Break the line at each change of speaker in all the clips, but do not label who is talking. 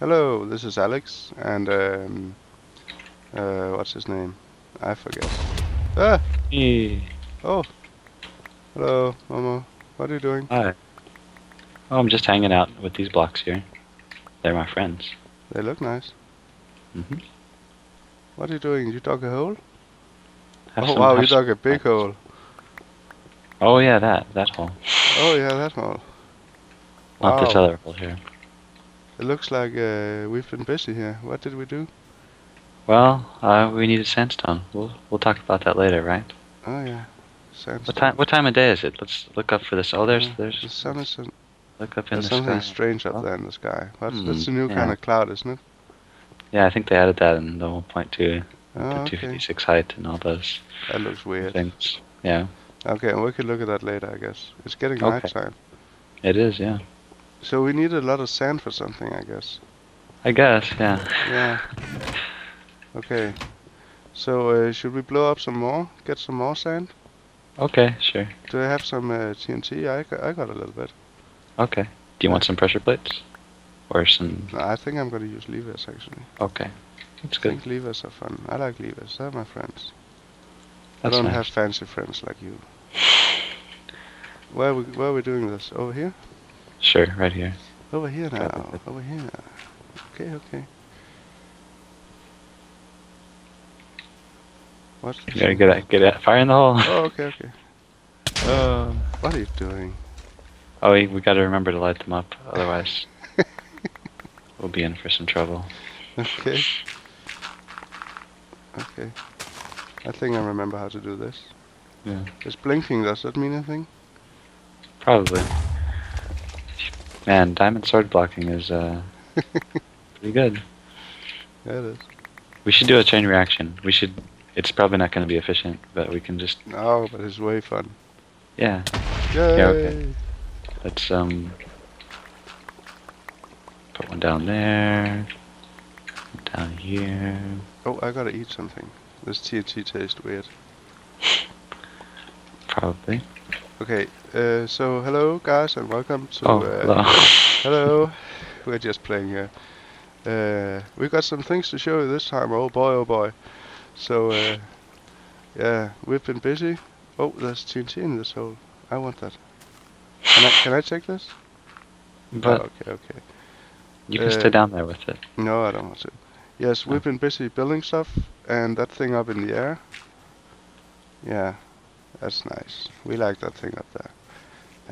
Hello, this is Alex, and um, uh, what's his name? I forget. Ah!
Hey.
Oh! Hello, Momo. What are you doing?
Hi. Oh, I'm just hanging out with these blocks here. They're my friends.
They look nice.
hmm
What are you doing? You dug a hole?
Have
oh wow, you dug a big hole.
Oh yeah, that that hole.
Oh yeah, that hole.
Not this other hole here.
It looks like uh, we've been busy here. What did we do?
Well, uh, we needed sandstone. We'll we'll talk about that later, right?
Oh yeah, sandstone.
What time? What time of day is it? Let's look up for this. Oh, there's
Yeah,
there's.
The sun is. in-
Look up in
There's
the
something
sky.
strange up
Oh.
there in the sky. That's,
Hmm,
that's a new
yeah.
kind of cloud, isn't it?
Yeah, I think they added that in the 1.2,
Oh,
the
okay.
256 height, and all those
That looks weird.
things. Yeah,
Okay, we could look at that later, I guess. It's getting
Okay.
nighttime.
it is. Yeah,
So we need a lot of sand for something, I guess.
I guess. Yeah.
Yeah. Okay. So uh, should we blow up some more? Get some more sand?
Okay, sure.
Do I have some uh, TNT? I got, I got a little bit.
Okay. Do you want some pressure plates, or some?
No, I think I'm gonna use levers actually.
Okay, that's
I
good.
think levers are fun. I like levers. They're my friends.
That's
I don't
nice.
have fancy friends like you. Where are we, where are we doing this? Over here?
Sure, right here.
Over here now. Over here. Okay, okay. What?
You gotta get it, get it, fire in the hole.
Oh, okay, okay.
Um,
What are you doing?
oh, we, we gotta remember to light them up, otherwise we'll be in for some trouble.
Okay. Okay. I think I remember how to do this.
Yeah.
Is blinking, does that mean anything?
Probably. Man, diamond sword blocking is uh pretty good.
Yeah, it is.
We should do a chain reaction. We should. It's probably not going to be efficient, but we can just
No, but it's way fun.
yeah.
Yay!
okay. Let's um put one down there, down here.
Oh, I gotta eat something. This TNT tastes weird.
Probably.
Okay, uh, so hello guys and welcome to.
oh,
uh,
hello.
hello. We're just playing here. Uh, we got some things to show you this time. Oh boy, oh boy. So, uh, yeah, we've been busy. Oh, there's TNT in this hole. I want that. Can I, can I take this?
but
oh, okay, okay.
you can
uh,
stay down there with it.
No, I don't want to. Yes, we've been busy building stuff, and that thing up in the air. Yeah, that's nice. We like that thing up there.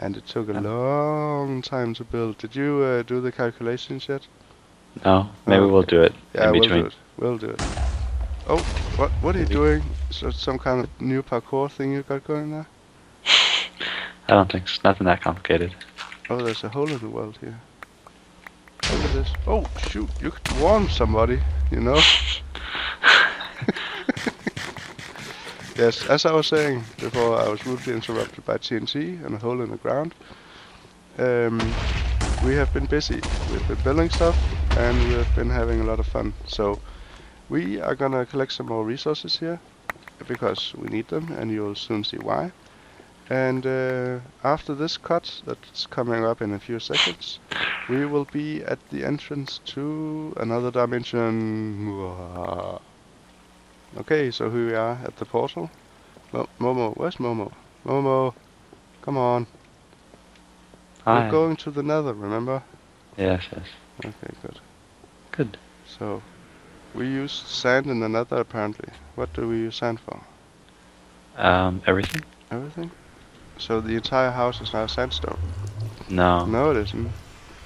And it took a
Yeah.
long time to build. Did you uh, do the calculations yet?
No, maybe
Oh,
we'll do it
Yeah,
in
we'll
between.
do it. We'll do it. Oh, what what are you
Maybe.
doing? So some kind of new parkour thing you got going there?
I don't think it's nothing that complicated.
Oh, there's a hole in the world here. Look at this. Oh, shoot! You could warn somebody, you know. Yes, as I was saying before, I was rudely interrupted by TNT and a hole in the ground. Um, we have been busy. We've been building stuff and we have been having a lot of fun. So we are gonna collect some more resources here because we need them, and you'll soon see why. And uh, after this cut, that's coming up in a few seconds, we will be at the entrance to another dimension. Okay, so here we are at the portal. Mo- Momo, where's Momo? Momo, come on.
Hi.
We're going to the nether, remember?
Yes, yes.
Okay, good.
Good.
So, we used sand in the nether apparently. What do we use sand for?
Um, everything?
Everything? So the entire house is now sandstone?
No.
No, it isn't.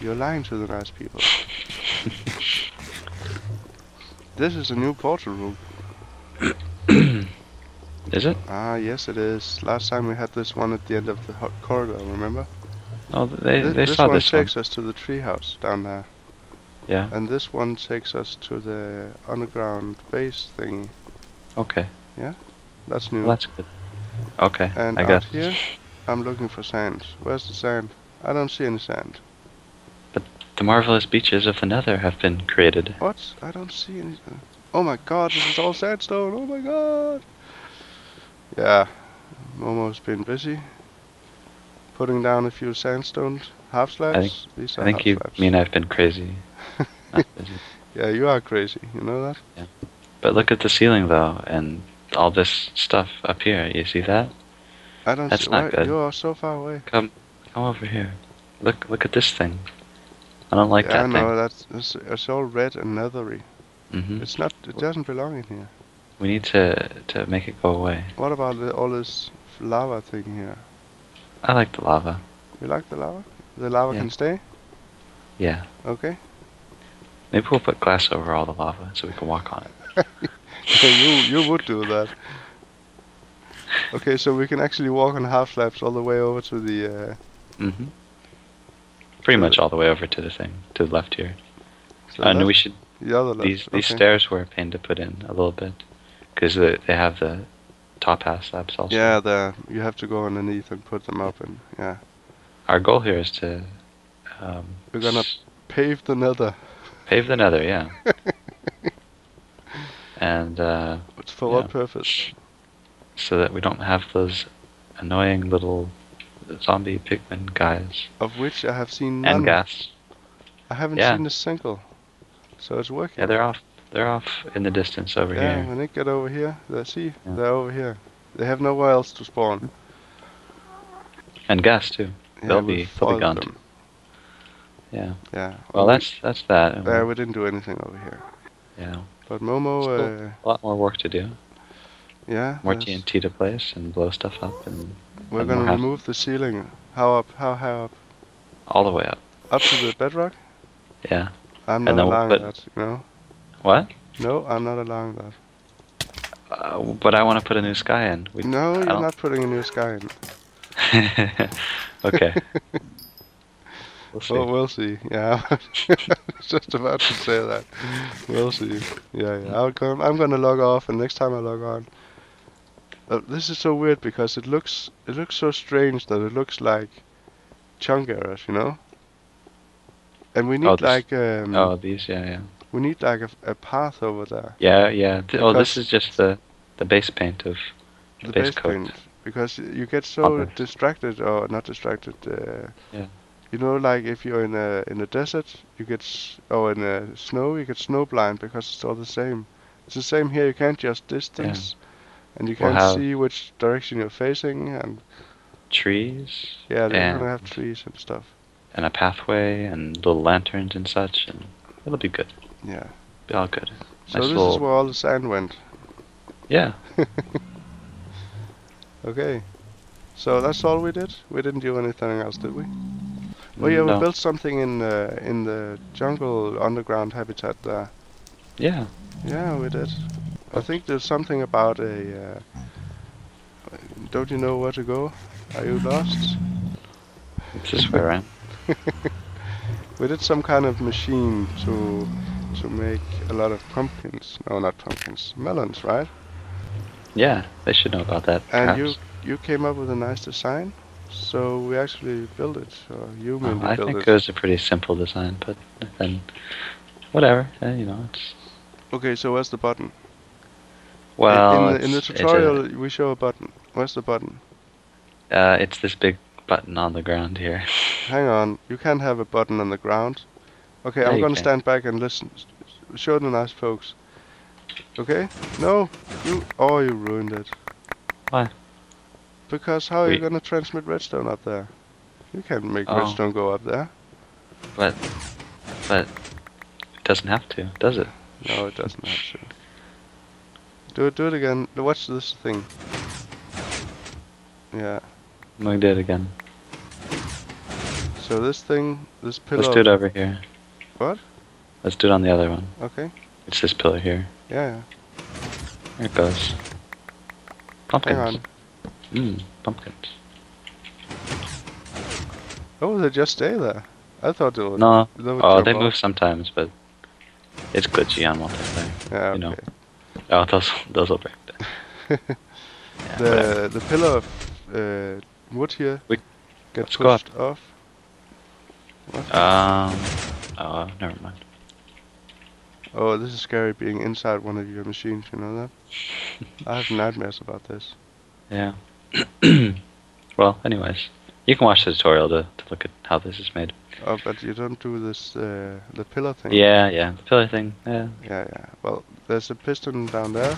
You're lying to the nice people. this is a new portal room.
Is it?
Ah, yes it is. Last time we had this one at the end of the corridor, remember?
Oh, they
Thi-
they
this
saw
one
this one.
takes us to the treehouse down there.
Yeah.
And this one takes us to the underground base thing.
Okay. Yeah?
That's new.
Well, that's good. Okay.
and
I guess.
here, I'm looking for sand. Where's the sand? I don't see any sand.
But the marvelous beaches of the Nether have been created.
What? I don't see any. Oh my god, this is all sandstone. Oh my god. Yeah, Momo's been busy putting down a few sandstone half slabs.
I think-
These
I think you
slabs.
mean I've been crazy.
Yeah, you are crazy. You know that?
But look at the ceiling though, and all this stuff up here. You see that?
I don't.
That's
see,
not good.
You are so far away.
Come, come over here. Look, look at this thing. I don't like
yeah, I
that
know. That's it's, it's all red and leathery.
Thing. hmm
It's not. It doesn't belong in here.
We need to to make it go away.
What about the, all this lava thing here?
I like the lava.
You like the lava? The lava
Yeah.
can stay.
Yeah.
Okay.
Maybe we'll put glass over all the lava so we can walk on it.
you you would do that. Okay, so we can actually walk on half slabs all the way over to the. Uh,
hmm Pretty much all the way over to the thing to the left here. and
left,
we should
the other left.
these these
okay.
stairs were a pain to put in a little bit because they, they have the top half slabs also.
Yeah, there. You have to go underneath and put them up, and yeah,
Our goal here is to um,
We're gonna- pave the nether.
pave the nether, yeah. and uh,
But for
Yeah.
what purpose?
so that we don't have those annoying little zombie pigman guys
Of which I have seen none.
and gas.
I haven't
Yeah.
seen a single. So it's working.
Yeah, they're off. They're off in the distance over
Yeah,
here.
Yeah, when they get over here, they see
Yeah.
they're over here. They have nowhere else to spawn.
And gas too.
Yeah,
They'll be- they'll be gone
them.
Yeah.
Yeah.
Well,
we-
that's that's that.
Yeah,
we-
we didn't do anything over here.
yeah.
But Momo,
Still
uh,
A lot more work to do.
yeah,
More TNT to place and blow stuff up and
we're gonna remove the ceiling. How up? How high up?
all the way up.
Up to the bedrock?
Yeah.
I'm not
then
allowing that. You know?
What?
No, I'm not allowing that.
Uh, but I want to put a new sky in. We,
no,
I
you're
don't-
not putting a new sky in.
okay. We'll see.
Well, we'll see. Yeah, I was just about to say that. We'll see. Yeah, yeah. I'll come. I'm gonna log off, and next time I log on. Uh, this is so weird because it looks it looks so strange that it looks like chunk errors, you know. And we need
Oh,
like um,
oh, these, yeah, yeah.
we need like a, a path over there.
Yeah, yeah. Th- oh, this is just the the base paint of the,
the
base,
base
coat.
paint, because you get so distracted or not distracted. Uh,
Yeah.
You know, like if you're in a in a desert, you get s- or in a snow, you get snow blind because it's all the same. It's the same here. You can't just distance, and you can't
have-
see which direction you're facing, and
Trees
yeah, they're gonna have trees and stuff.
And a pathway and little lanterns and such, and it'll be good.
Yeah.
Be all good.
So
Nice
this
little-
is where all the sand went.
Yeah.
Okay. So that's all we did. We didn't do anything else, did we? Oh yeah,
no.
we built something in uh, in the jungle underground habitat there.
Yeah.
Yeah, we did. I think there's something about a. Uh, don't you know where to go? Are you lost?
It's this way, right?
We did some kind of machine to to make a lot of pumpkins. No, not pumpkins. Melons, right?
Yeah. They should know about that.
And you
perhaps.
you came up with a nice design, so we actually built it. Or you
Oh,
mainly
I
built
think
it.
it was a pretty simple design, but then whatever. uh, you know, it's
Okay, so where's the button? In-
well.
in, the, in the
it's a-
tutorial we show a button. Where's the button?
Uh, it's this big button on the ground here.
Hang on, you can't have a button on the ground. Okay,
Yeah,
I'm gonna
can.
stand back and listen. Show the nice folks. Okay? No, you. Oh, you ruined it.
Why?
Because how are you gonna transmit redstone up there? You can't make
Oh.
redstone go up there.
But, but it doesn't have to, does it?
No, it doesn't have to. Do it. Do it again. Watch this thing. Yeah.
We did it again.
So this thing, this pillar.
Let's do it over here.
What?
Let's do it on the other one.
Okay.
It's this pillar here.
Yeah. yeah.
There it goes. Pumpkins. Mmm, pumpkins.
Oh, they just stay there. I thought they would.
No.
they would
Oh, they
off.
move sometimes, but it's glitchy on multiplayer.
Yeah. Okay.
you know. Oh, those those will break. Then. Yeah, whatever.
the the pillar of uh, wood here
We-
get
let's go up.
off. What?
Um. Oh, never mind.
oh, this is scary being inside one of your machines. You know that? I have nightmares about this.
Yeah. well, anyways, you can watch the tutorial to, to look at how this is made.
Oh, but you don't do this, uh, the pillar thing.
Yeah, yeah. The pillar thing. Yeah.
Yeah, yeah. Well, there's a piston down there,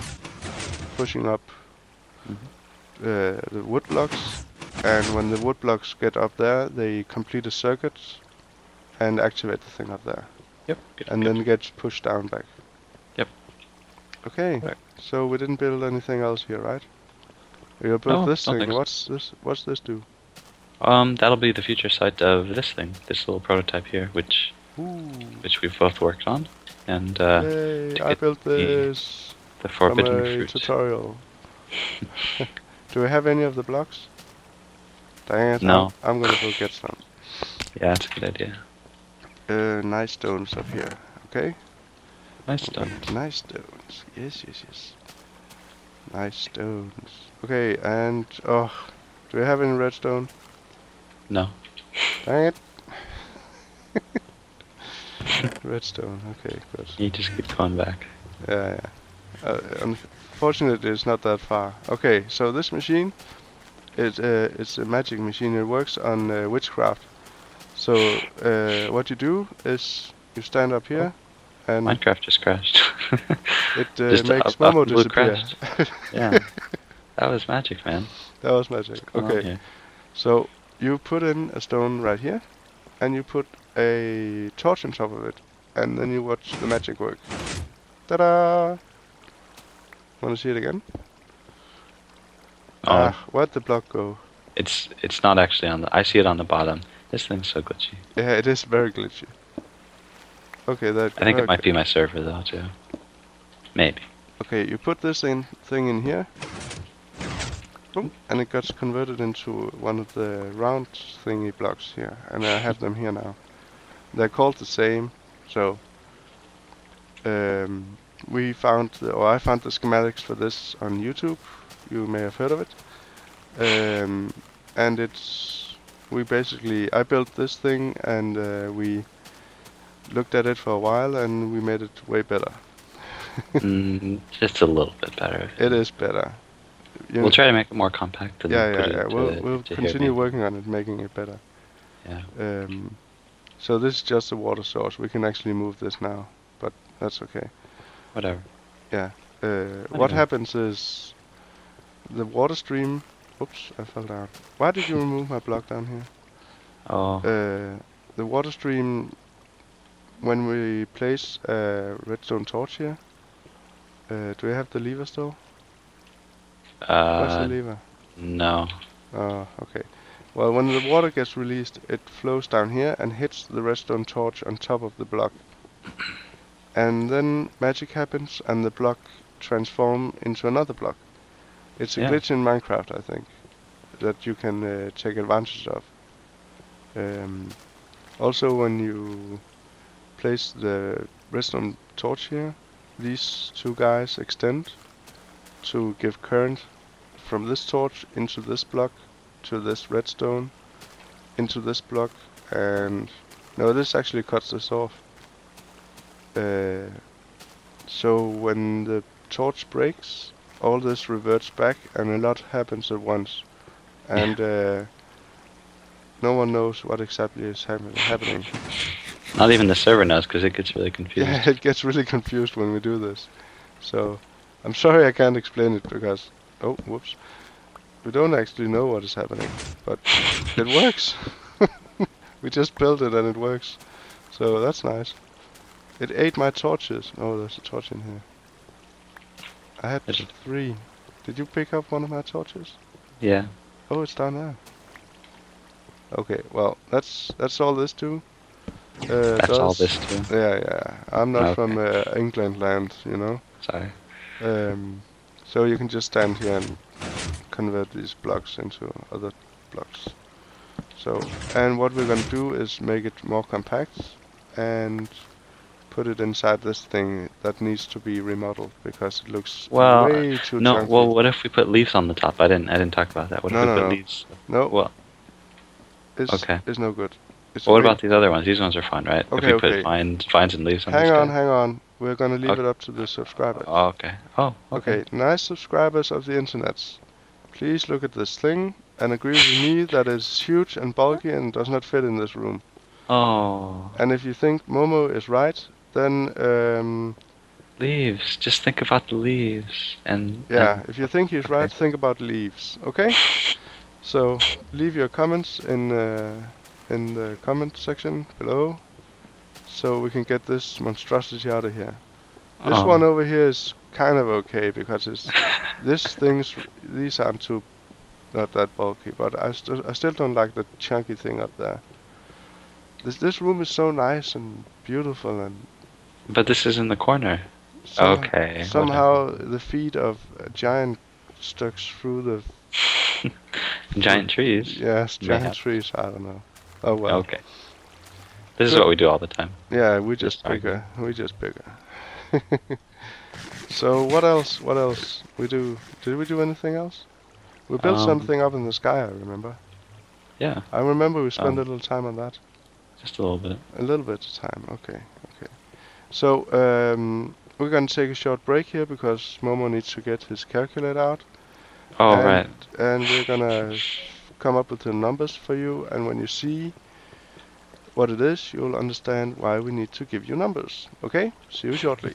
pushing up
Mhm.
uh, the wood blocks, and when the wood blocks get up there, they complete a circuit and activate the thing up there,
Yep. Good,
and
good.
then gets pushed down back.
Yep.
Okay.
Right.
So we didn't build anything else here, right? We built
No,
this thing.
so.
What's this? What's this do?
Um, that'll be the future site of this thing, this little prototype here, which
Ooh.
which we've both worked on, and uh,
Yay! I built
the
this
the
from
forbidden fruit.
tutorial. do we have any of the blocks? Dang it!
No.
I'm, I'm gonna go get some.
Yeah, that's a good idea.
Uh, nice stones up here. Okay.
Nice done.
Nice stones. Yes, yes, yes. Nice stones. Okay, and oh, do we have any redstone?
No.
Dang it. redstone. Okay, good.
You just keep going back.
Yeah, yeah. Uh, unfortunately, it's not that far. Okay, so this machine, it uh, it's a magic machine. It works on uh, witchcraft. So uh, what you do is you stand up here, and
Minecraft just crashed.
it uh,
just
makes
up-
Momo disappear.
yeah. That was magic, man.
that was magic. Okay, so you put in a stone right here, and you put a torch on top of it, and then you watch the magic work. Ta-da! Want to see it again?
Oh,
Ah, where'd the block go?
it's it's not actually on the. I see it on the bottom. This thing's so glitchy.
Yeah, it is very glitchy. Okay, that.
I think it might be my server though too. Maybe.
Okay, you put this in, thing in here, boom, and it gets converted into one of the round thingy blocks here, and I have them here now. They're called the same, so um, we found, the, or I found the schematics for this on YouTube. You may have heard of it, um, and it's we basically I built this thing and uh, we looked at it for a while and we made it way better.
mm, just a little bit better.
It is better. You
We'll try to make it more compact. And
Yeah, yeah, yeah. We'll
the-
we'll continue working on it, making it better.
Yeah.
Um, so this is just a water source. We can actually move this now, but that's okay.
Whatever. Yeah.
Uh, what
Anyway.
happens is the water stream. Oops, I fell down. Why did you remove my block down here?
Oh.
Uh, the water stream. When we place a redstone torch here, uh, do we have the lever still? Where's the
uh,
lever?
no.
Oh, okay. Well, when the water gets released, it flows down here and hits the redstone torch on top of the block. And then magic happens and the block transforms into another block. It's a
Yeah.
glitch in Minecraft, I think, that you can uh, take advantage of. Um, also, when you place the redstone torch here, these two guys extend to give current from this torch into this block to this redstone into this block and no this actually cuts this off uh, so when the torch breaks all this reverts back and a lot happens at once. And uh, no one knows what exactly is happen- happening.
Not even the server knows because it gets really confused.
yeah it gets really confused when we do this. So I'm sorry I can't explain it because oh whoops. We don't actually know what is happening but it works. We just built it and it works. So that's nice. It ate my torches. Oh there's a torch in here I had three did you pick up one of my torches
Yeah.
oh it's down there okay well that's that's all this do uh,
That's all this too.
yeah yeah I'm not from uh, England land you know
Sorry.
um, so you can just stand here and convert these blocks into other blocks. So, and what we're gonna do is make it more compact and put it inside this thing that needs to be remodeled because it looks
Well,
way too
No.
chunky.
Well, what if we put leaves on the top? I didn't. I didn't talk about that. What if
No,
we
no,
put
no.
leaves?
no,
Well,
it's,
okay.
it's no good. It's
well, what about these other ones? These ones are fun, right?
Okay,
if we
okay.
put vines, vines and leaves on
Hang on, hang on. We're gonna leave
Okay.
it up to the subscribers.
Oh, okay. Oh, okay.
Okay, nice subscribers of the internet. Please look at this thing and agree with me that it's huge and bulky and does not fit in this room.
Oh,
And if you think Momo is right, then um,
leaves. Just think about the leaves. And
yeah,
and-
if you think he's right, think about leaves. Okay. So leave your comments in uh, in the comment section below, so we can get this monstrosity out of here. This
Oh.
one over here is kind of okay because it's this things these aren't too not that bulky, but I still I still don't like the chunky thing up there. This this room is so nice and beautiful and
But this is in the corner.
some-
okay.
somehow the feet of a giant stuck through the.
Giant trees.
yes giant
have.
trees. I don't know. Oh well.
Okay. This is what we do all the time.
Yeah, we just
Just
bigger. We just bigger. so what else? What else? We do? Did we do anything else? We built
Um,
something up in the sky. I remember.
Yeah,
I remember we spent
Um,
a little time on that.
just a little bit.
A little bit of time. Okay. Okay. So um, we're gonna take a short break here because Momo needs to get his calculator out.
Oh,
and,
right.
And we're gonna come up with the numbers for you, and when you see what it is, you'll understand why we need to give you numbers. Okay? See you shortly.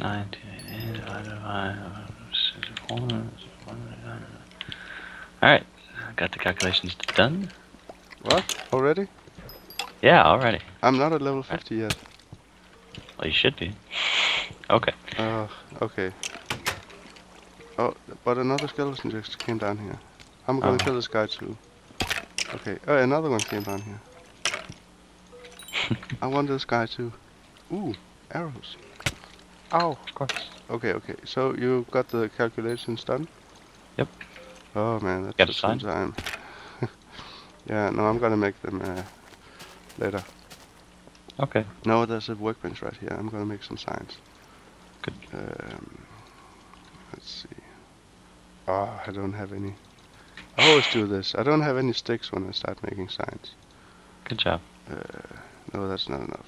19, divided by, uh, 64, Alright, got the calculations done.
What? Already?
Yeah, already.
I'm not at level 50 yet.
Well, you should be. Okay.
Uh, okay. Oh, but another skeleton just came down here. I'm gonna
Oh.
kill this guy too. Okay. Oh, another one came down here. I want this guy too. Ooh, arrows.
Oh, of course.
Okay, okay. So you got the calculations done?
Yep.
Oh man, that
Got a
took some time. yeah, no, I'm gonna make them uh, later.
Okay.
No, there's a workbench right here. I'm gonna make some signs.
Good.
Um, let's see. Ah, I don't have any. I always do this. I don't have any sticks when I start making signs.
Good job.
Uh, no, that's not enough.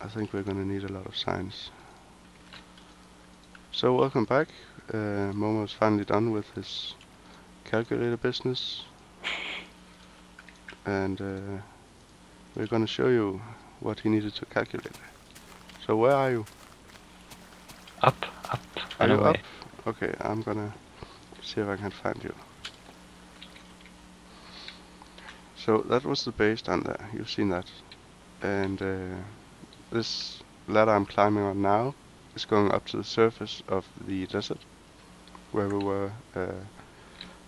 I think we're gonna need a lot of signs. So welcome back. Uh, Momo's finally done with his calculator business. And uh, we're gonna show you what he needed to calculate. So where are you?
Up, up,
Are you
away.
up? Okay, I'm gonna see if I can find you. So that was the base down there. You've seen that. And uh, this ladder I'm climbing on now is going up to the surface of the desert where we were uh,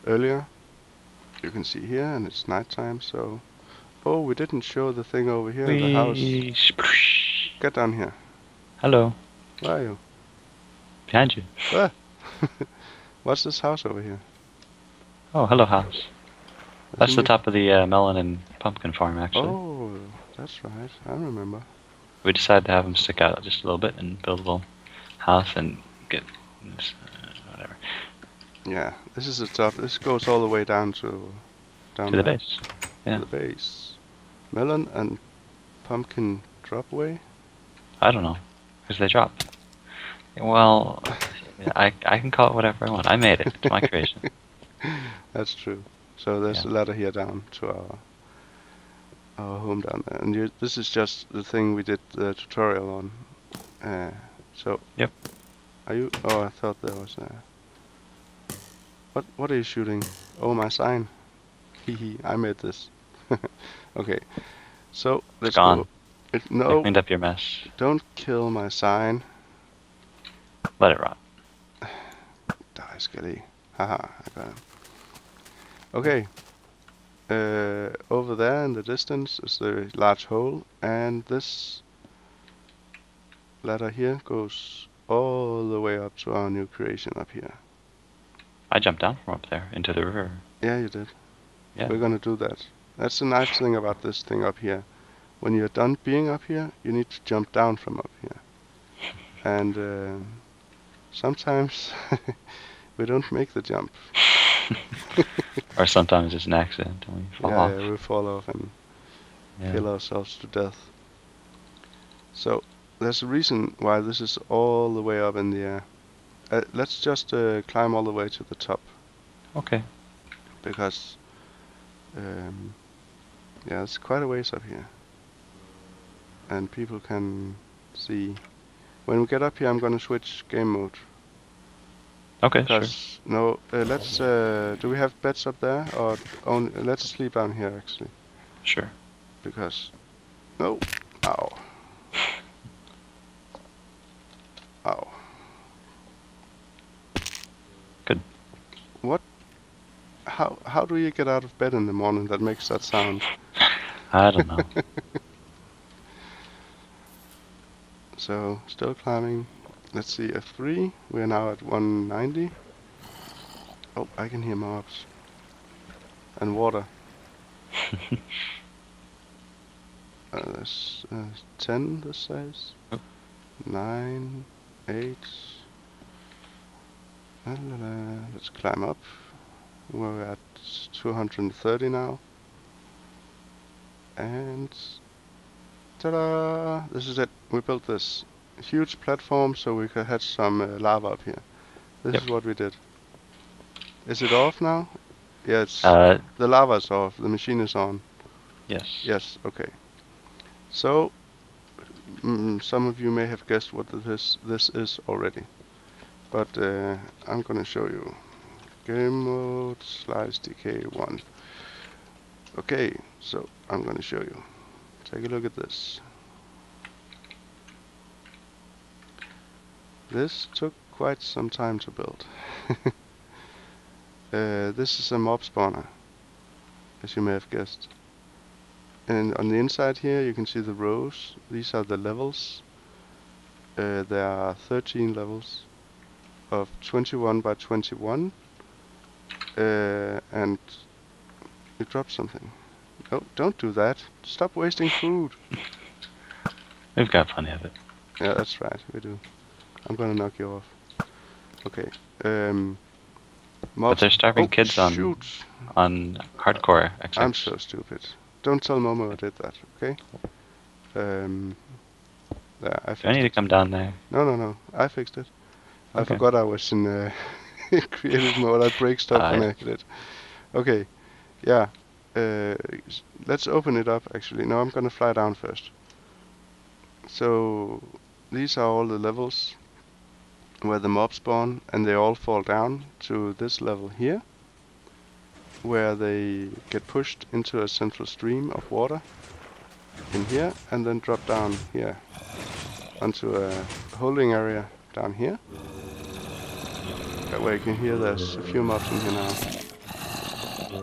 earlier. You can see here, and it's nighttime, so. Oh, we didn't show the thing over here in the house. Get down here.
Hello.
Where are you?
Behind you.
Ah. What's this house over here?
Oh, hello, house. That's the top of the uh, melon and pumpkin farm, actually.
Oh, that's right. I remember.
We decided to have them stick out just a little bit and build a little house and get uh, whatever
Yeah, this is the top. This goes all the way down to down
to the
there,
base.
to the base. Melon and pumpkin drop away.
I don't know, because they drop. Well, I I can call it whatever I want. I made it. It's my creation.
That's true. So there's
Yeah.
a ladder here down to our our home down there, and you, this is just the thing we did the tutorial on. Uh, so.
Yep.
Are you? Oh, I thought there was a. What What are you shooting? Oh, my sign. Hehe, I made this. okay. So let's
gone.
go. It,
I
no,
cleaned up your mess.
don't kill my sign.
Let it rot.
Die, Skelly. Haha, I got him. Okay. Uh, over there in the distance is the large hole, and this ladder here goes all the way up to our new creation up here.
I jumped down from up there into the river.
Yeah, you did.
Yeah.
We're gonna do that. That's the nice thing about this thing up here. When you're done being up here, you need to jump down from up here. And uh, sometimes we don't make the jump.
or sometimes it's an accident and we fall
yeah,
off.
yeah, we fall off and
Yeah.
kill ourselves to death. So there's a reason why this is all the way up in the air. Uh, let's just uh, climb all the way to the top.
Okay.
because um, yeah, it's quite a ways up here, and people can see. When we get up here, I'm gonna switch game mode
Okay, sure.
no, uh, let's. Uh, do we have beds up there, or only? Let's sleep down here actually,
Sure.
because no, ow, ow.
Good.
What? How how do you get out of bed in the morning that makes that sound?
I don't know.
So still climbing. Let's see, F3. We're now at 190. Oh, I can hear mobs. And water. uh, there's uh, 10, this says.
Oh.
9, 8. La, la, la. Let's climb up. We're at 230 now. And Ta-da! This is it. We built this huge platform so we could hatch some uh, lava up here. This
Yep.
is what we did. Is it off now? Yeah, it's
Uh,
the lava's off. The machine is on.
yes.
Yes. Okay. So, mm, some of you may have guessed what this this is already, but uh, I'm gonna show you. Game mode slizedk one. Okay, so I'm gonna show you. Take a look at this. This took quite some time to build. uh, this is a mob spawner, as you may have guessed. And on the inside here you can see the rows. These are the levels. Uh, there are 13 levels of 21 by 21. Uh, and you dropped something. Oh, don't do that. Stop wasting food.
We've got plenty of it.
Yeah, that's right. We do. I'm gonna knock you off. Okay. Um.
But they're starving
oh,
kids on
shoot!
on hardcore.
I'm so stupid. Don't tell Momo I did that. Okay. Um. There, I
I need to come down there?
No, no, no. I fixed it. I forgot I was in uh, creative mode. I break stuff
Ah,
when. I hit it. Okay. Yeah. Uh, let's open it up. Actually, no. I'm gonna fly down first. So these are all the levels where the mobs spawn, and they all fall down to this level here, where they get pushed into a central stream of water in here, and then drop down here onto a holding area down here. That way you can hear there's a few mobs in here now.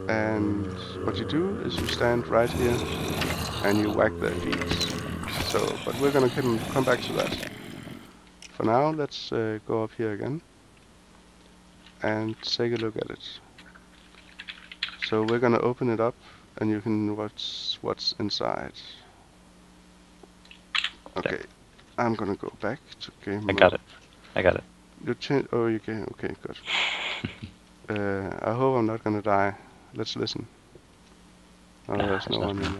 And what you do is you stand right here and you whack their feet. So, but we're gonna come, come back to that. For now, let's uh, go up here again and take a look at it. So we're gonna open it up and you can watch what's inside. Okay, I'm gonna go back to game
I got it. I got it.
You change. Oh, you can. Okay, good. uh, I hope I'm not gonna die. Let's listen. Oh,
Nah,
there's no one in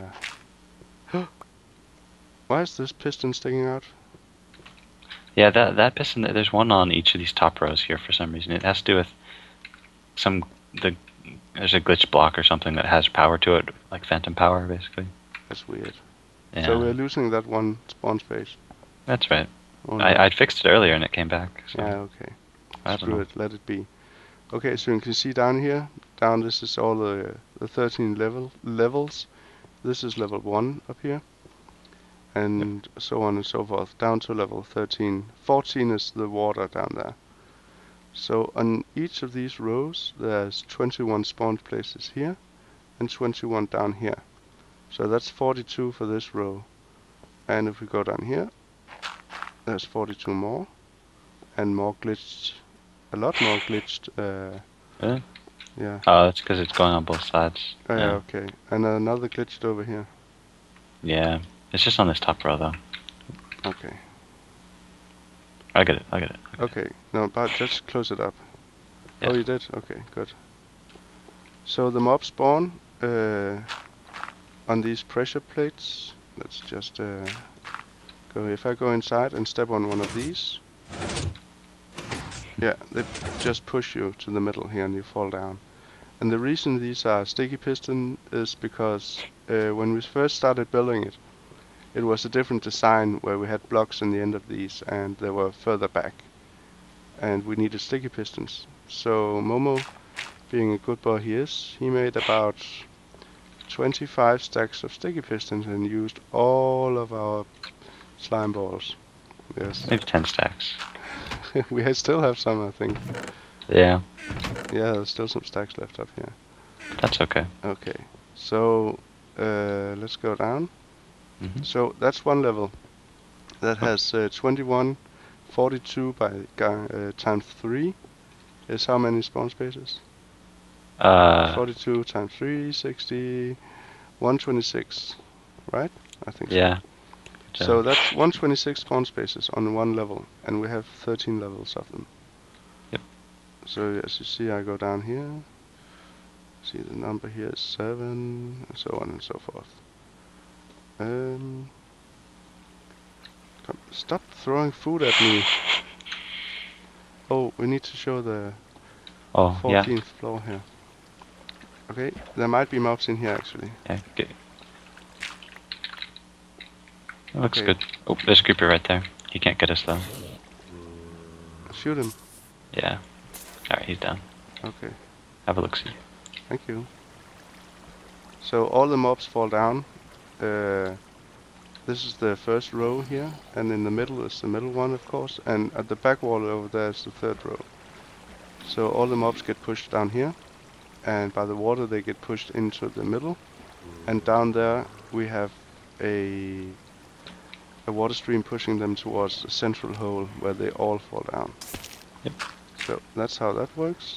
there. Why is this piston sticking out?
Yeah, that that piston. There's one on each of these top rows here for some reason. It has to do with some the. There's a glitch block or something that has power to it, like phantom power, basically.
That's weird.
Yeah,
So we're losing that one spawn space.
that's right.
Oh, no.
I I fixed it earlier and it came back. So
Yeah. Okay.
I don't
Screw
know.
it. Let it be. Okay, so you can see down here. Down. This is all the the 13 level levels. This is level one up here. And so on and so forth, down to level 13. 14 is the water down there. So on each of these rows, there's 21 spawn places here, and 21 down here. So that's 42 for this row. And if we go down here, there's 42 more, and more glitched, a lot more glitched. Uh,
Really?
yeah.
Oh, that's because it's going on both sides.
Oh, yeah,
yeah.
okay. And another glitched over here.
Yeah. It's just on this top row though.
Okay.
I get it. I get it.
Okay. No, but just close it up. Oh, you did? Okay, good. So the mob spawn uh, on these pressure plates. Let's just uh, go. If I go inside and step on one of these, yeah, they just push you to the middle here and you fall down. And the reason these are sticky piston is because uh, when we first started building it, it was a different design where we had blocks in the end of these and they were further back. And we needed sticky pistons. So Momo, being a good boy he is, he made about 25 stacks of sticky pistons and used all of our slime balls. Yes.
Maybe 10 stacks.
we still have some, I think.
Yeah,
Yeah, there's still some stacks left up here.
that's okay.
Okay, so uh, let's go down.
hmm
So that's one level that has uh, 21, 42 by uh, times 3 is how many spawn spaces?
Uh,
42 times 3, 60, 126, right? I think so.
Yeah.
So that's 126 spawn spaces on one level, and we have 13 levels of them.
Yep.
So as you see, I go down here. See the number here is 7, and so on and so forth. Um, come, stop throwing food at me. Oh, we need to show the
oh, yeah.
14th floor here. Okay, there might be mobs in here actually.
Yeah, Looks
Okay.
good. Oh, there's a creeper right there. He can't get us though.
Shoot him.
Yeah. Alright, he's down.
Okay.
Have a look see.
Thank you. So all the mobs fall down. Uh, this is the first row here, and in the middle is the middle one, of course, and at the back wall over there is the third row. So all the mobs get pushed down here, and by the water they get pushed into the middle, and down there we have a a water stream pushing them towards the central hole where they all fall down.
Yep.
So that's how that works.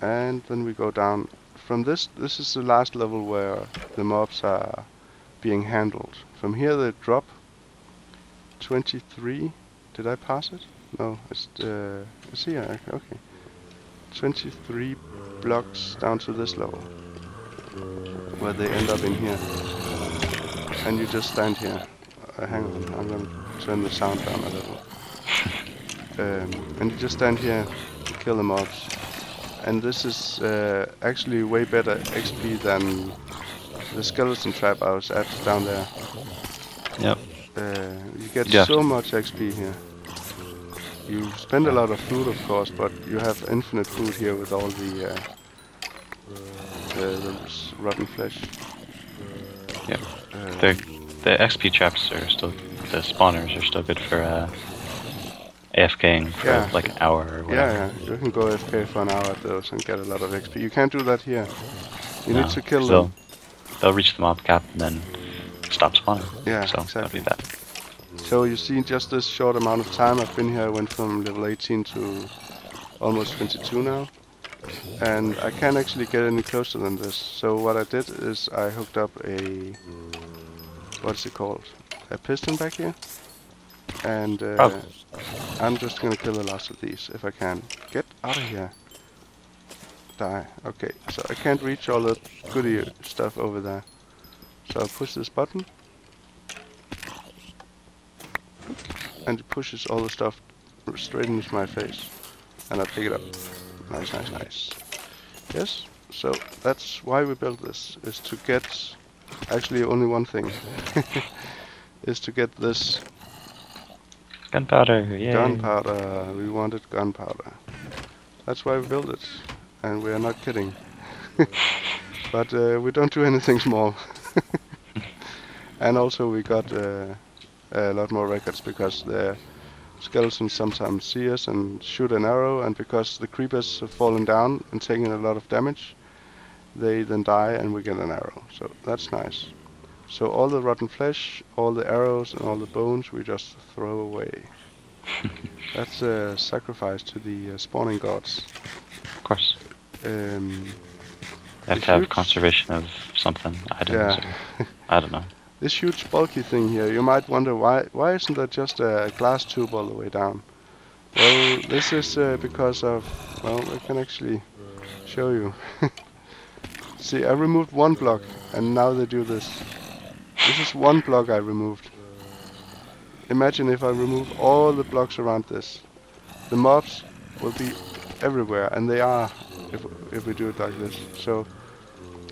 And then we go down from this. This is the last level where the mobs are being handled. From here they drop 23. Did I pass it? No, it's uh, it's here. Okay, 23 blocks down to this level, where they end up in here. And you just stand here. Uh, hang on, I'm gonna turn the sound down a little. Um, and you just stand here, kill the mobs. And this is uh, actually way better XP than the skeleton trap I was at down there.
Yep.
Uh, you get
Yeah.
so much XP here. You spend a lot of food, of course, but you have infinite food here with all the, uh, the, the rotten flesh.
Yep.
Uh,
The the XP traps are still the spawners are still good for uh, AFKing for
Yeah.
like an hour or whatever.
yeah, yeah, you can go AFK for an hour at those and get a lot of XP. You can't do that here. You
No,
need to kill them.
They'll, they'll reach the mob cap and then stop spawning.
Yeah,
so
exactly.
bad.
So you see, in just this short amount of time I've been here, I went from level 18 to almost 22 now. And I can't actually get any closer than this. So what I did is I hooked up a... What's it called? A piston back here. And uh,
Oh.
I'm just gonna kill the last of these, if I can. Get out of here. Die. Okay, so I can't reach all the goodie stuff over there. So I'll push this button. and it pushes all the stuff straight into my face. And I pick it up. Nice, nice, nice. Yes, so that's why we built this, is to get, actually only one thing, is to get this
Gunpowder, yeah.
gunpowder. We wanted gunpowder. That's why we built it. And we are not kidding. but uh, we don't do anything small. and also we got uh, a lot more records because the skeletons sometimes see us and shoot an arrow and because the creepers have fallen down and taken a lot of damage they then die and we get an arrow so that's nice so all the rotten flesh all the arrows and all the bones we just throw away that's a sacrifice to the uh, spawning gods
Of course.
um,
have to have conservation of something. Items.
Yeah.
Or, I don't know.
This huge bulky thing here, you might wonder why why isn't that just a glass tube all the way down? Well, this is uh, because of, well, I can actually show you. See, I removed one block, and now they do this. This is one block I removed. Imagine if I remove all the blocks around this. The mobs will be everywhere, and they are. If, if we do it like this. So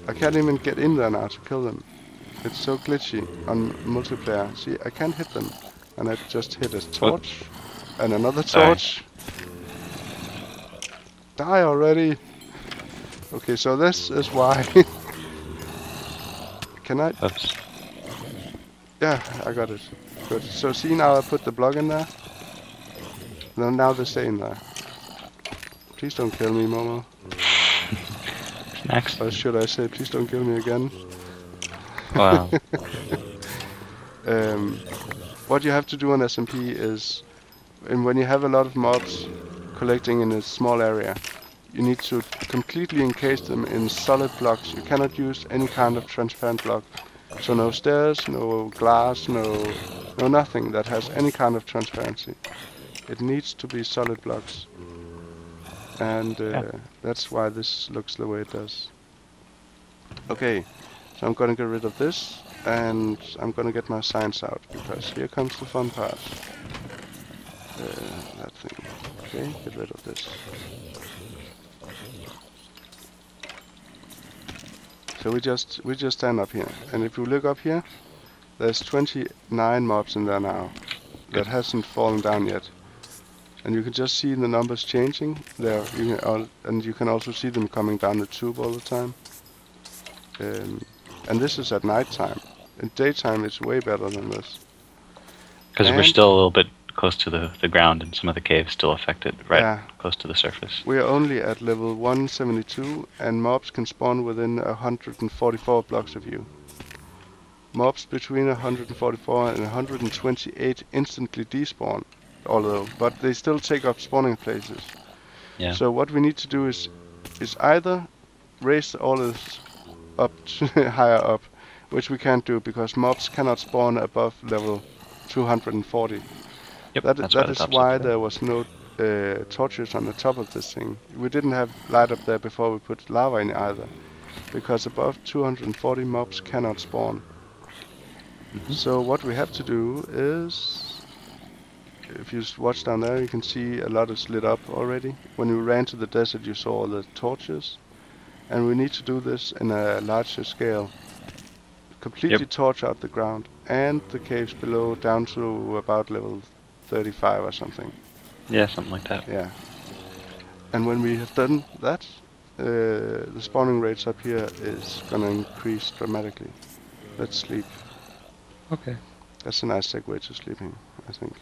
I can't even get in there now to kill them. It's so glitchy on multiplayer. See, I can't hit them, and I just hit a torch and another torch. Die already. Okay, so this is why. Can I?
Oops.
Yeah, I got it. Good. So see now I put the block in there. Then now they stay in there. Please don't kill me, Momo.
Next.
Or should I say, please don't kill me again?
Wow.
Um, what you have to do on SMP is, and when you have a lot of mobs collecting in a small area, you need to completely encase them in solid blocks. You cannot use any kind of transparent block. So no stairs, no glass, no, no nothing that has any kind of transparency. It needs to be solid blocks. And uh,
Yeah.
that's why this looks the way it does. Okay, so I'm gonna get rid of this and I'm gonna get my science out because here comes the fun part. Uh, that thing. Okay, get rid of this. So we just we just stand up here, and if you look up here, there's 29 mobs in there now that hasn't fallen down yet, and you can just see the numbers changing there. You can, and you can also see them coming down the tube all the time. Um, and this is at night time. In daytime, it's way better than this.
Because we're still a little bit close to the, the ground and some of the caves still affected, right?
Yeah.
Close to the surface.
We are only at level 172, and mobs can spawn within 144 blocks of you. Mobs between 144 and 128 instantly despawn, although, but they still take up spawning places.
Yeah.
So what we need to do is, is either raise all this up higher up, which we can't do because mobs cannot spawn above level 240.
Yep,
That,
that's
that is why there was no uh, torches on the top of this thing. We didn't have light up there before we put lava in either, because above 240 mobs cannot spawn.
Mhm.
So what we have to do is, if you watch down there, you can see a lot is lit up already. When we ran to the desert, you saw all the torches, and we need to do this in a larger scale. Completely torch out the ground and the caves below down to about level 35 or something.
Yeah, something like that.
Yeah. And when we have done that, uh, the spawning rates up here is gonna increase dramatically. Let's sleep.
Okay.
That's a nice segue to sleeping, I think.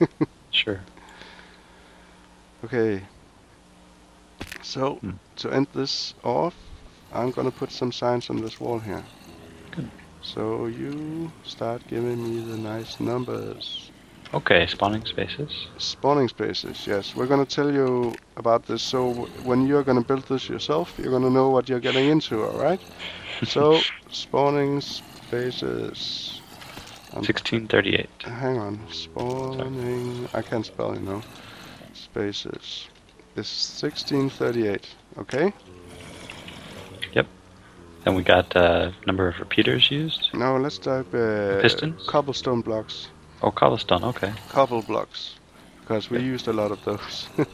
Sure.
Okay. So,
Hmm.
to end this off, I'm gonna put some signs on this wall here.
Good.
So you start giving me the nice numbers.
Okay, spawning spaces.
Spawning spaces, yes. We're gonna tell you about this. So when you're gonna build this yourself, you're gonna know what you're getting into, alright? So, spawning spaces. Um,
1638.
Hang on. Spawning. I can't spell, you know. Spaces. It's 1638. Okay? Yep.
Then we got uh, number of repeaters used.
Now let's type uh,
Pistons?
cobblestone blocks.
Oh, cobblestone. Okay.
Cobble blocks. Because we
Yep.
used a lot of those.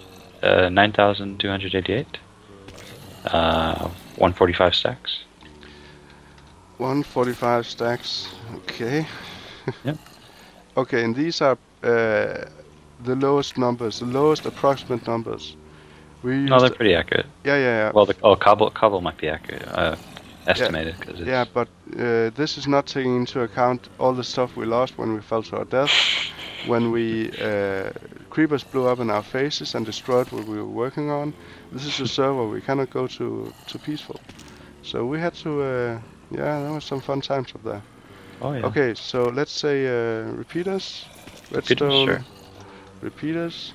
Uh, 9,288. Uh, 145 stacks.
145 stacks. Okay.
Yep.
Okay, and these are uh, the lowest numbers, the lowest approximate numbers. We
No, they're pretty accurate.
yeah, yeah, yeah.
Well, the oh cobble cobble might be accurate. Uh, estimated because it's
Yeah, but uh, this is not taking into account all the stuff we lost when we fell to our death, when we uh, creepers blew up in our faces and destroyed what we were working on. This is a server we cannot go to to peaceful, so we had to. Uh, yeah, there was some fun times up there.
oh yeah.
Okay, so let's say uh, repeaters, redstone,
sure.
repeaters,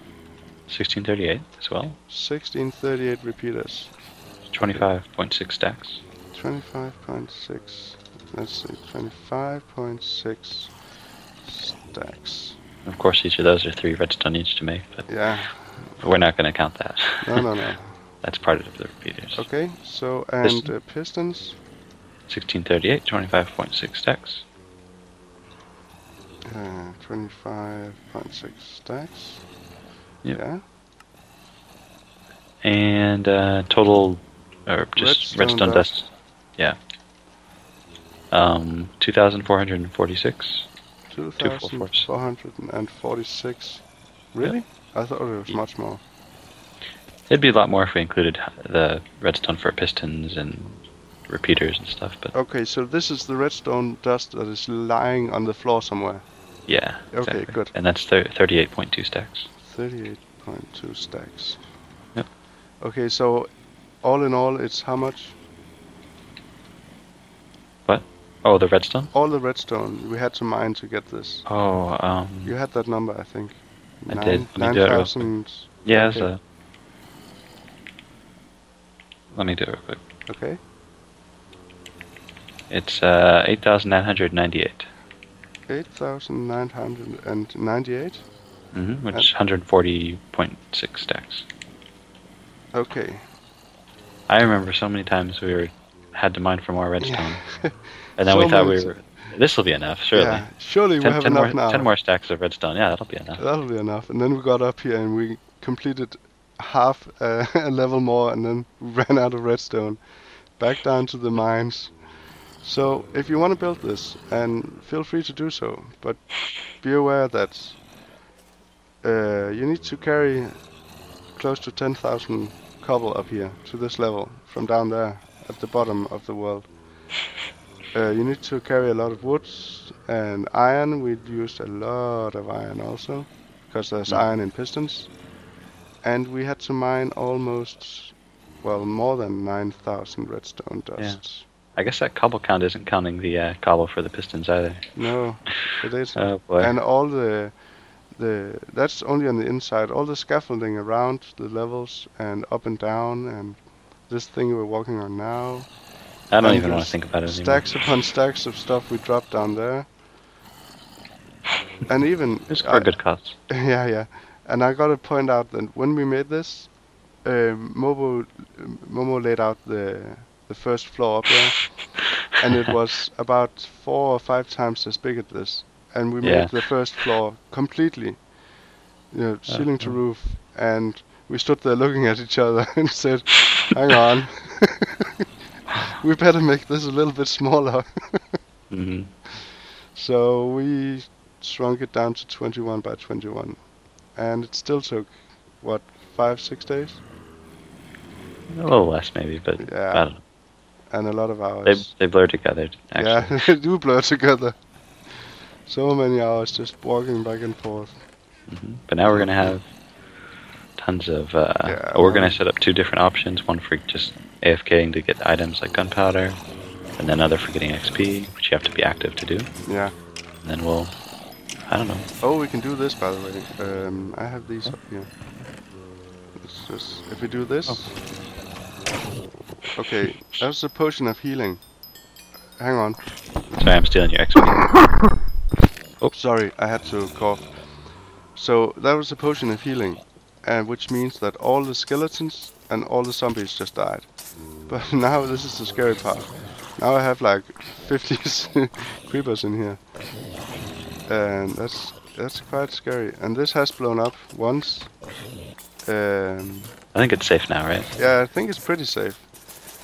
1638 as well.
1638 repeaters,
25.6 stacks.
25.6. Let's see, 25.6 stacks.
Of course, each of those are three redstone each to make, but
Yeah,
we're not going to count that.
no, no, no.
That's part of the repeaters.
Okay, so and
Piston.
uh, pistons,
1638, 25.6 stacks.
uh, 25.6 stacks.
Yep.
Yeah,
And uh, total or just
Redstone
redstone,
dust.
dust. Yeah. Um, two thousand four hundred and forty-six.
Two
Two full
thousand
force.
four hundred and forty-six. Really? I thought it was much more.
It'd be a lot more if we included the redstone for pistons and repeaters and stuff. But
Okay, so this is the redstone dust that is lying on the floor somewhere.
yeah.
Okay,
exactly.
good.
And that's thir- thirty-eight point two stacks.
Thirty-eight point two stacks.
Yep.
Okay, so all in all, it's how much?
Oh, the redstone.
All the redstone we had to mine to get this.
Oh, um,
You had that number, I think.
I
Nine-
did. Let me
Nine
do it real
thousand.
yeah.
okay.
So let me do it real quick.
Okay.
It's uh, eight thousand nine hundred ninety-eight.
Eight thousand nine hundred and ninety-eight.
Mm-hmm, which is hundred forty point six stacks.
Okay.
I remember so many times we were had to mine for more redstone, and then
So
we thought we were. This will be enough, surely.
Yeah. Surely we
Ten,
have
ten
enough
more,
now.
ten more stacks of redstone. Yeah, that'll be enough.
That'll be enough. And then we got up here and we completed half uh, a level more and then ran out of redstone. Back down to the mines. So if you want to build this, and feel free to do so, but be aware that uh, you need to carry close to 10,000 cobble up here to this level from down there at the bottom of the world. Uh, you need to carry a lot of wood and iron. We used a lot of iron also because there's
Mm.
iron in pistons. And we had to mine almost, well, more than 9,000 redstone dust.
I guess that cobble count isn't counting the uh, cobble for the pistons either.
No, it is.
Oh boy.
and all the the that's only on the inside. All the scaffolding around the levels and up and down and this thing we're walking on now.
I don't
and
even want to think about it anymore.
Stacks upon stacks of stuff we dropped down there. And even
It's for a good cause.
yeah, yeah. And I gotta point out that when we made this, um, Momo Momo laid out the the first floor up there, and it was about four or five times as big as this. And we
Yeah.
made the first floor completely, you know, ceiling to
Uh-huh.
roof, and we stood there looking at each other and said, "Hang on, we better make this a little bit smaller."
hmm
So we shrunk it down to 21 by 21. And it still took, what, five, six days?
A little less maybe, but
Yeah.
I don't know.
And a lot of hours.
They they blur together. Actually.
yeah, they do blur together. So many hours just walking back and forth.
hmm But now we're gonna have tons of. Uh,
Yeah,
we're gonna set up two different options: one for just AFKing to get items like gunpowder, and then another for getting XP, which you have to be active to do.
Yeah.
And then we'll, I don't know.
Oh, we can do this, by the way. Um, I have these up here. Just, if we do this. Okay, that's a potion of healing. Hang on.
Sorry, I'm stealing your XP.
Oops, sorry, I had to cough. So that was a potion of healing, and which means that all the skeletons and all the zombies just died. But now this is the scary part. Now I have like 50 creepers in here, and that's that's quite scary. And this has blown up once. Um,
I think it's safe now, right?
yeah, I think it's pretty safe.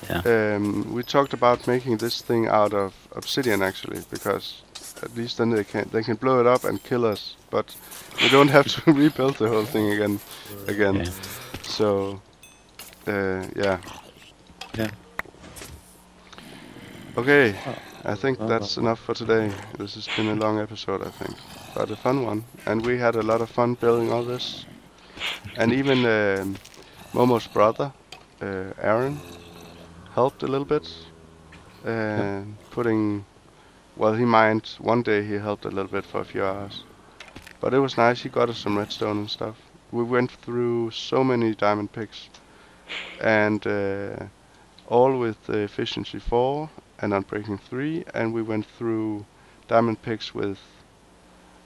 Yeah.
Um, we talked about making this thing out of obsidian actually, because at least then they can they can blow it up and kill us, but we don't have to rebuild the whole thing again. Again.
Yeah.
So, uh, yeah.
Yeah.
Okay, I think that's enough for today. This has been a long episode, I think, but a fun one, and we had a lot of fun building all this, and even um, Momo's brother, uh, Aaron, helped a little bit, uh, putting. Well, he mined. One day he helped a little bit for a few hours, but it was nice. He got us some redstone and stuff. We went through so many diamond picks, and uh, all with the efficiency four and unbreaking three, and we went through diamond picks with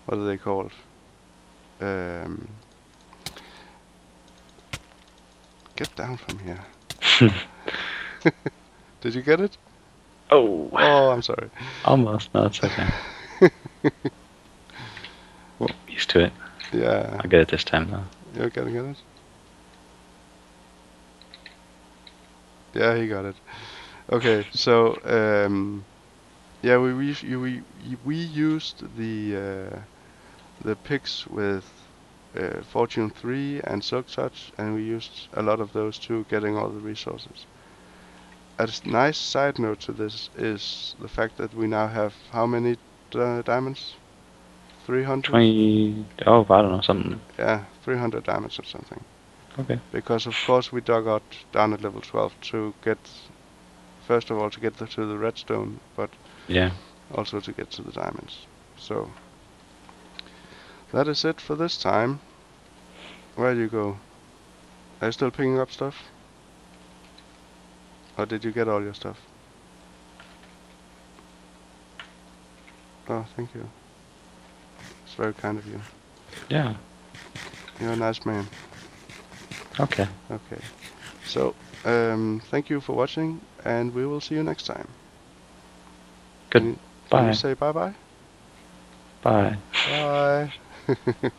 what are they called? Um, get down from here. Did you get it?
Oh,
Oh, I'm sorry.
almost. No, it's okay. well, used to it.
Yeah,
I'll get it this time though.
you're getting it. Yeah, he got it. Okay, so um, yeah, we we we we used the uh, the picks with uh, Fortune 3 and Silk Touch, and we used a lot of those too, getting all the resources. A nice side note to this is the fact that we now have how many uh, diamonds? 300?
20. Oh, I don't know. Something.
Yeah, 300 diamonds or something.
Okay.
Because of course we dug out down at level 12 to get, first of all to get the, to the redstone, but
Yeah.
also to get to the diamonds. So that is it for this time. Where do you go? Are you still picking up stuff? Or did you get all your stuff? Oh, thank you. It's very kind of you.
Yeah.
You're a nice man.
Okay.
Okay. So, um, thank you for watching, and we will see you next time. Can you, can
Goodbye.
you say bye-bye?
Bye.
Bye.